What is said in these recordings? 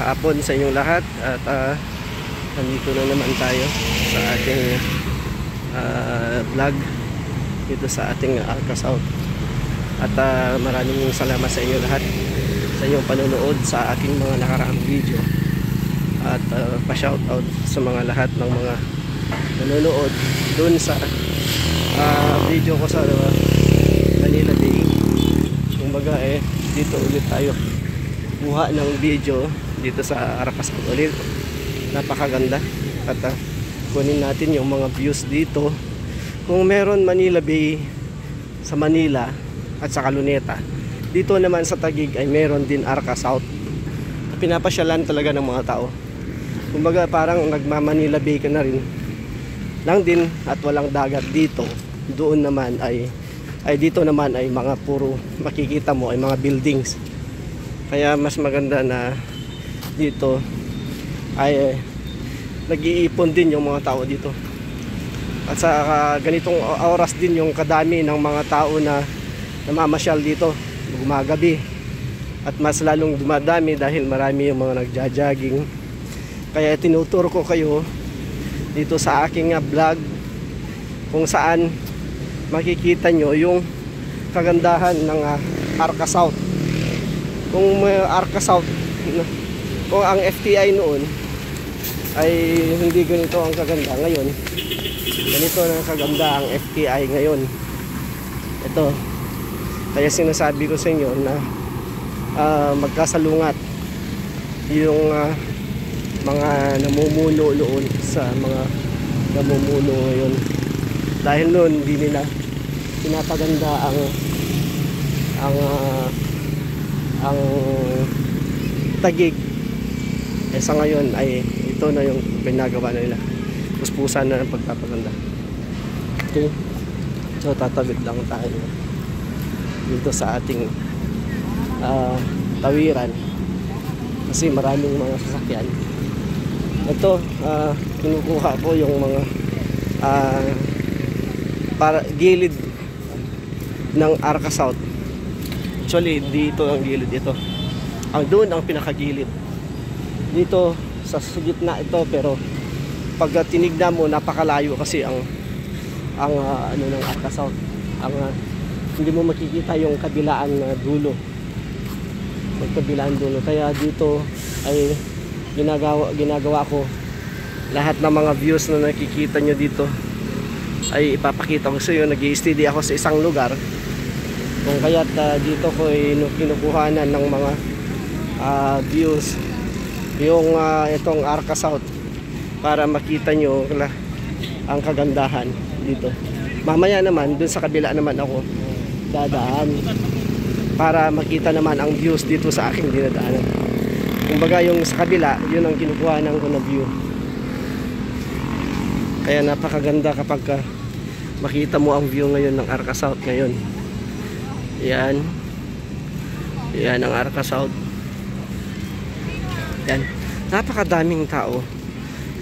hapon sa inyong lahat at uh, nandito na naman tayo sa ating uh, vlog dito sa ating Arca South. At uh, maraming salamat sa inyo lahat sa inyong panonood sa aking mga nakaraang video. At uh, pa-shoutout sa mga lahat ng mga nanonood dun sa uh, video ko sa uh, Manila Bay. Kumbaga eh dito ulit tayo buha ng video dito sa Aracas ulit. Napakaganda. At uh, kunin natin yung mga views dito. Kung meron Manila Bay sa Manila at sa Caluneta. Dito naman sa Tagig ay meron din Arca South. Pinapasyalan talaga ng mga tao. Kumbaga parang nagmamanila Bay ka na rin lang din at walang dagat dito. Doon naman ay ay dito naman ay mga puro makikita mo ay mga buildings. Kaya mas maganda na dito ay eh, nag-iipon din yung mga tao dito. At sa uh, ganitong oras din yung kadami ng mga tao na namamasyal dito. Gumagabi. At mas lalong dumadami dahil marami yung mga nagja-jogging. Kaya tinuturo ko kayo dito sa aking uh, vlog kung saan makikita nyo yung kagandahan ng uh, Arca South. Kung may Arca South, kung ang FTI noon ay hindi ganito ang kaganda ngayon, ganito na kaganda ang FTI ngayon. Ito, kaya sinasabi ko sa inyo na uh, magkasalungat yung uh, mga namumuno noon sa mga namumuno ngayon dahil noon hindi nila pinapaganda ang ang uh, ang tagig eh sa ngayon ay ito na yung pinagawa na nila. Puspusan na ng pagpapaganda. Okay. So tatawid lang tayo dito sa ating uh, tawiran. Kasi maraming mga sasakyan. Ito uh, kinukuha ko yung mga uh, para gilid ng Arca South. Actually dito ang gilid ito. Ang doon ang pinakagilid dito sa gitna ito pero pag tinignan mo napakalayo kasi ang ang uh, ano ng Arca South ang uh, hindi mo makikita yung kabilaan na dulo. Magkabilaan dulo. Kaya dito ay ginagawa, ginagawa ko. Lahat ng mga views na nakikita nyo dito ay ipapakita ko sa iyo. Nag steady ako sa isang lugar. Kung kaya't uh, dito ko ay kinukuhanan ng mga uh, views yung uh, itong Arca South para makita nyo ang kagandahan dito. Mamaya naman dun sa kabila naman ako dadaan para makita naman ang views dito sa aking dinadaanan. Kumbaga yung sa kabila yun ang kinukuha ng ko view. Kaya napakaganda kapag ka makita mo ang view ngayon ng Arca South ngayon. Yan. Yan ang Arca South yan. Napakadaming tao.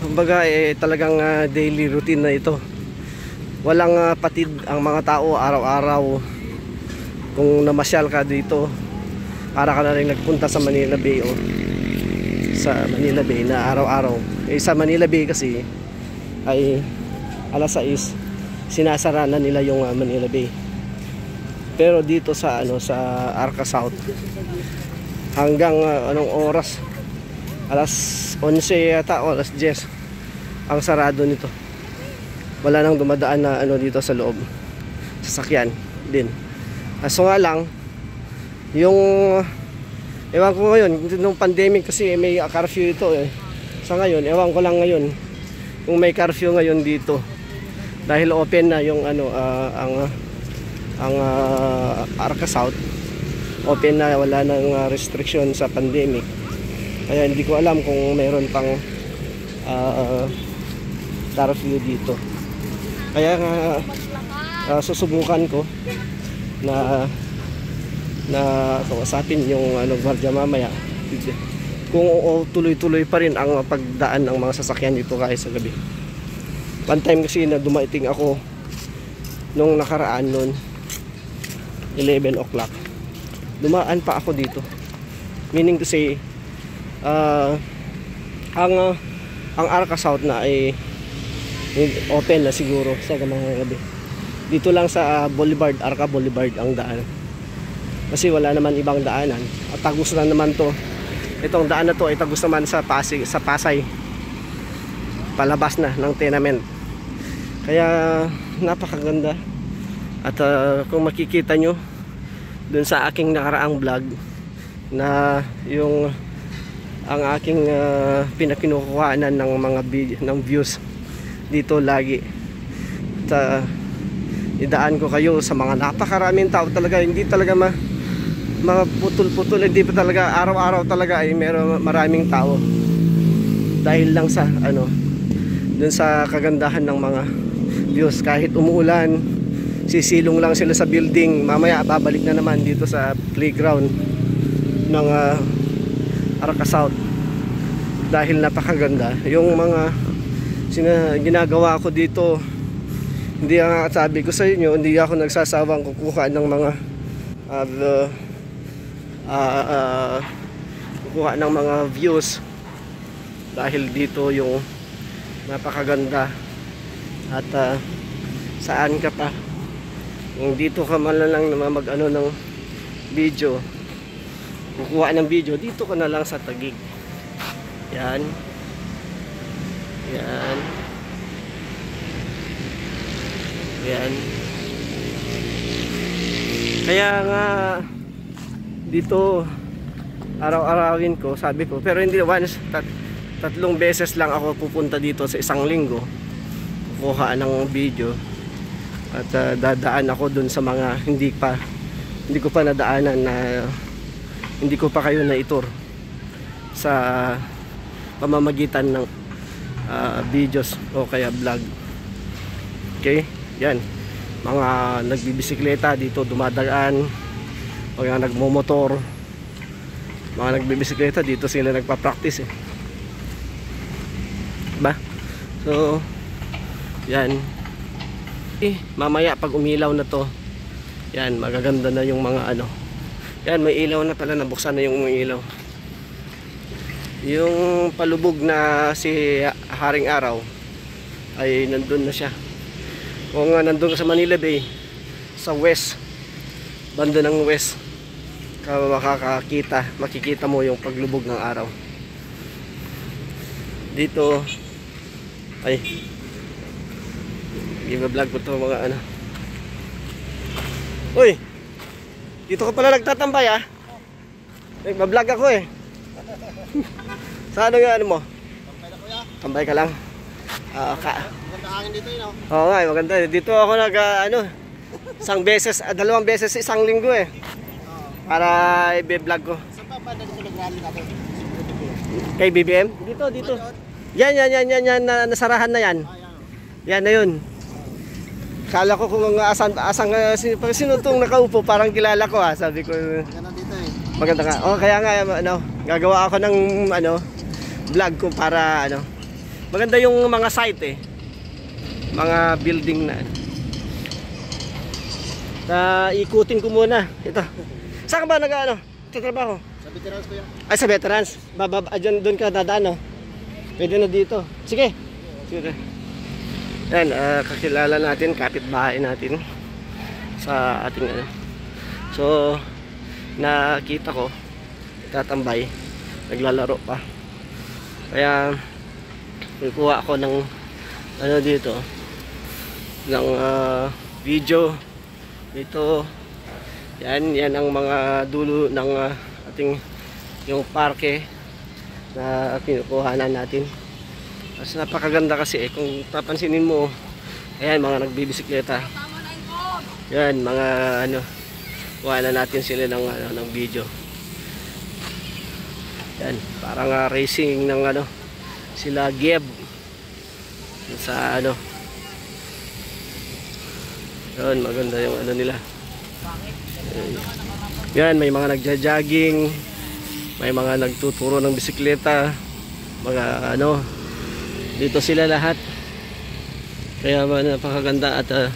Kumbaga eh talagang uh, daily routine na ito. Walang uh, patid ang mga tao araw-araw. Kung namasyal ka dito para ka na rin nagpunta sa Manila Bay oh. Sa Manila Bay na araw-araw. Eh, sa Manila Bay kasi ay alas 6 sinasara na nila yung uh, Manila Bay. Pero dito sa ano sa Arca South hanggang uh, anong oras alas 11 yata o alas 10 ang sarado nito wala nang dumadaan na ano dito sa loob sasakyan din uh, so nga lang yung Ewan ko ngayon, nung pandemic kasi may curfew ito eh. Sa ngayon, ewan ko lang ngayon kung may curfew ngayon dito. Dahil open na yung ano uh, ang ang uh, Arca South. Open na, wala nang uh, restriction sa pandemic. Kaya hindi ko alam kung meron pang uh, curfew dito. Kaya uh, uh, susubukan ko na na kausapin yung ano, gwardiya mamaya. Kung tuloy-tuloy pa rin ang pagdaan ng mga sasakyan dito kahit sa gabi. One time kasi na dumaiting ako nung nakaraan nun 11 o'clock. Dumaan pa ako dito. Meaning to say ah, ang ah, ang Arca South na ay open na siguro sa mga gabi. Dito lang sa ah, Boulevard, Arca Boulevard ang daan. Kasi wala naman ibang daanan. At tagus na naman to. Itong daan na to ay tagus naman sa Pasig, sa Pasay. Palabas na ng tenement. Kaya napakaganda. At ah, kung makikita nyo dun sa aking nakaraang vlog na yung ang aking uh, pinakinukuhanan ng mga ng views dito lagi. At ah, idaan ko kayo sa mga napakaraming tao talaga hindi talaga ma mga putol-putol hindi pa talaga araw-araw talaga ay meron maraming tao dahil lang sa ano dun sa kagandahan ng mga views kahit umuulan sisilong lang sila sa building mamaya babalik na naman dito sa playground ng uh, Arca South. Dahil napakaganda. Yung mga sina, ginagawa ko dito hindi nga sabi ko sa inyo hindi ako nagsasawang kukuha ng mga uh, the, uh, uh, kukuha ng mga views. Dahil dito yung napakaganda. At uh, saan ka pa? Kung dito ka man lang na mag ano ng video kukuha ng video dito ka na lang sa tagig. Yan. Yan. Yan. Kaya nga dito araw-arawin ko sabi ko pero hindi once tat, tatlong beses lang ako pupunta dito sa isang linggo kukuha ng video at uh, dadaan ako dun sa mga hindi pa hindi ko pa nadaanan na hindi ko pa kayo na itur sa pamamagitan ng uh, videos o kaya vlog. Okay? Yan. Mga nagbibisikleta dito dumadaan. Mga nagmomotor mga nagbibisikleta dito sila nagpa-practice eh. Ba? So yan. Eh mamaya pag umilaw na to yan magaganda na yung mga ano yan may ilaw na pala. Nabuksan na yung ilaw. Yung palubog na si Haring Araw ay nandun na siya. Kung uh, nandun ka sa Manila Bay. Sa west. Banda ng west. Ka makakakita makikita mo yung paglubog ng araw. Dito ay give vlog ko to mga ano. Uy dito ka pala nagtatambay ah nagbablog ako eh sa ano yung ano mo tambay ka lang ah ka Maganda hangin dito yun, oh. Oo nga, eh, maganda. Dito ako nag, ah, ano, isang beses, ah, dalawang beses sa isang linggo eh. Para i-vlog ko. Saan pa ba nag-rally natin? Kay BBM? Dito, dito. Yan, yan, yan, yan, yan, na, nasarahan na yan. Yan, oh. Yan na yun. Kala ko kung asan, asan, uh, sino, pag sino tong nakaupo, parang kilala ko ah. Sabi ko, Ganun dito eh. maganda nga. Oh, kaya nga, ano, gagawa ako ng, ano, vlog ko para, ano, maganda yung mga site eh. Mga building na. Na ikutin ko muna. Ito. Saan ka ba nag, ano, tatrabaho? Sa veterans ko yan. Ay, sa veterans. Bababa, dyan, doon ka dadaan, no? Pwede na dito. Sige. Sige. Yan, ah, kakilala natin, kapitbahay natin sa ating ano. So, nakita ko, tatambay, naglalaro pa. Kaya, kukuha ako ng ano dito, ng ah, video dito. Yan, yan ang mga dulo ng ah, ating yung parke na kinukuhanan natin. Mas napakaganda kasi eh, kung papansinin mo, ayan mga nagbibisikleta. Yan, mga ano, na natin sila ng, ano, ng video. Yan, parang ah, racing ng ano, sila Geb. Sa ano. Yan, maganda yung ano nila. Yan, may mga nagja-jogging, may mga nagtuturo ng bisikleta, mga ano, dito sila lahat. Kaya ba napakaganda at ah,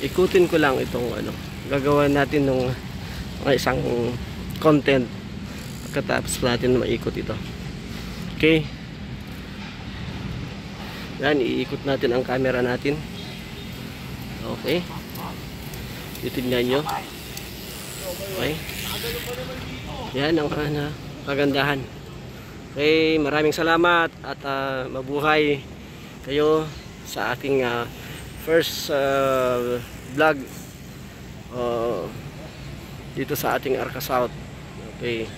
ikutin ko lang itong ano, gagawa natin ng mga isang content pagkatapos natin maikot ito. Okay. Yan, iikot natin ang camera natin. Okay. Titignan nyo. Okay. Yan ang uh, kagandahan. Okay, maraming salamat at ah, mabuhay kayo sa ating ah, first ah, vlog uh, dito sa ating Arca South. Okay.